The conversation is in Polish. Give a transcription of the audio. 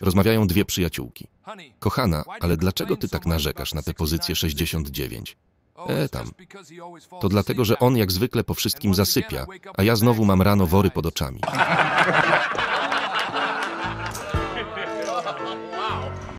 Rozmawiają dwie przyjaciółki. Kochana, ale dlaczego ty tak narzekasz na tę pozycję 69? E, tam. To dlatego, że on jak zwykle po wszystkim zasypia, a ja znowu mam rano wory pod oczami.